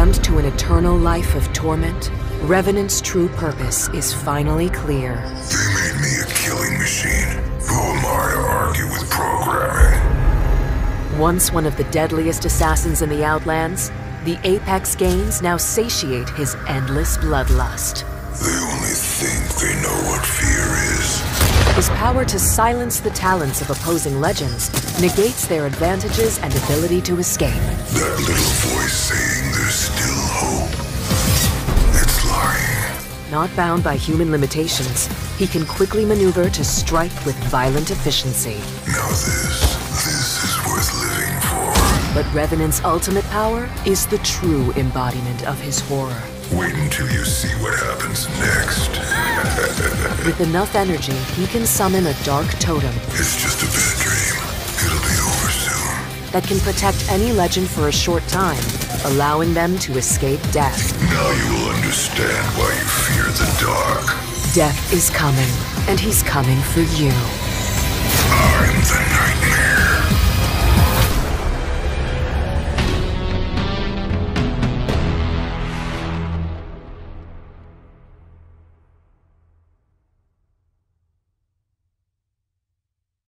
Damned to an eternal life of torment, Revenant's true purpose is finally clear. They made me a killing machine. Who am I to argue with programming? Once one of the deadliest assassins in the Outlands, the Apex Games now satiate his endless bloodlust. They only think they know what. His power to silence the talents of opposing legends negates their advantages and ability to escape. That little voice saying there's still hope. It's lying. Not bound by human limitations, he can quickly maneuver to strike with violent efficiency. Now this, this is worth living for. But Revenant's ultimate power is the true embodiment of his horror. Wait until you see what happens next. With enough energy, he can summon a dark totem it's just a bad dream. It'll be over soon. that can protect any legend for a short time, allowing them to escape death. Now you will understand why you fear the dark. Death is coming, and he's coming for you. Ah, I'm the nightmare.